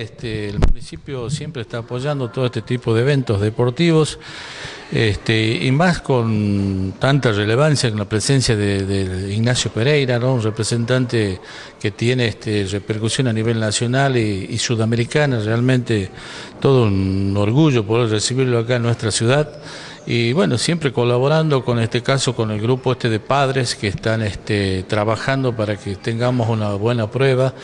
Este, el municipio siempre está apoyando todo este tipo de eventos deportivos este, y más con tanta relevancia en la presencia de, Ignacio Pereira, un representante que tiene este, repercusión a nivel nacional y, sudamericana, realmente todo un orgullo poder recibirlo acá en nuestra ciudad y bueno, siempre colaborando con este caso con el grupo este de padres que están este, trabajando para que tengamos una buena prueba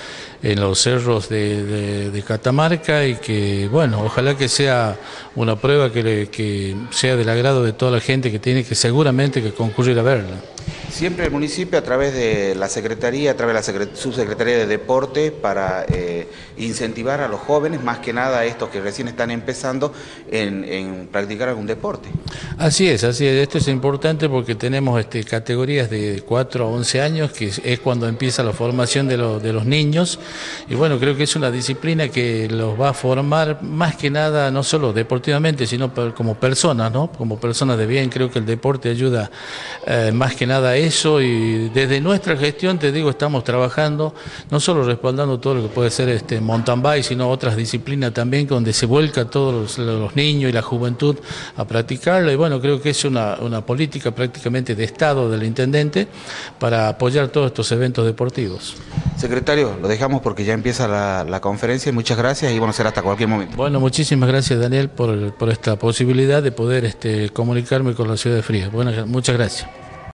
en los cerros de, Catamarca y que bueno, ojalá que sea una prueba que, que sea del agrado de toda la gente que tiene que seguramente que concurrir a verla. Siempre el municipio a través de la Secretaría, a través de la Subsecretaría de Deporte, para eh, incentivar a los jóvenes, más que nada a estos que recién están empezando, en, practicar algún deporte. Así es, así es. Esto es importante porque tenemos este, categorías de 4 a 11 años, que es, cuando empieza la formación de, los niños. Y bueno, creo que es una disciplina que los va a formar más que nada, no solo deportivamente, sino como personas, ¿no? Como personas de bien. Creo que el deporte ayuda eh, más que nada eso y desde nuestra gestión, te digo, estamos trabajando, no solo respaldando todo lo que puede ser este mountain bike, sino otras disciplinas también donde se vuelca todos los, niños y la juventud a practicarlo y bueno, creo que es una, política prácticamente de Estado del Intendente para apoyar todos estos eventos deportivos. Secretario, lo dejamos porque ya empieza la, conferencia. Muchas gracias y bueno, será hasta cualquier momento. Bueno, muchísimas gracias Daniel por, por esta posibilidad de poder este, comunicarme con la ciudad de Frías. Bueno, muchas gracias.